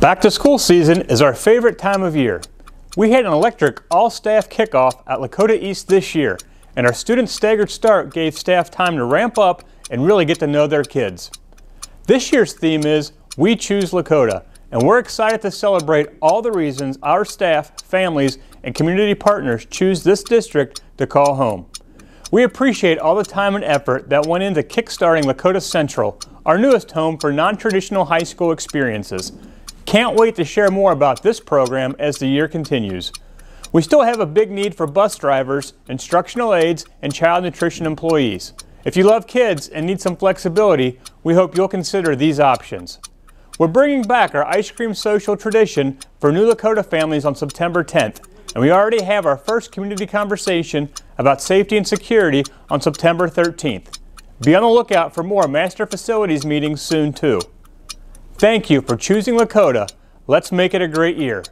Back to school season is our favorite time of year. We had an electric all-staff kickoff at Lakota East this year, and our students' staggered start gave staff time to ramp up and really get to know their kids. This year's theme is We Choose Lakota, and we're excited to celebrate all the reasons our staff, families, and community partners choose this district to call home. We appreciate all the time and effort that went into kickstarting Lakota Central, our newest home for non-traditional high school experiences. Can't wait to share more about this program as the year continues. We still have a big need for bus drivers, instructional aides, and child nutrition employees. If you love kids and need some flexibility, we hope you'll consider these options. We're bringing back our ice cream social tradition for new Lakota families on September 10th, and we already have our first community conversation about safety and security on September 13th. Be on the lookout for more master facilities meetings soon too. Thank you for choosing Lakota. Let's make it a great year.